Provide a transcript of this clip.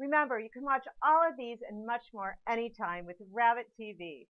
Remember, you can watch all of these and much more anytime with Rabbit TV.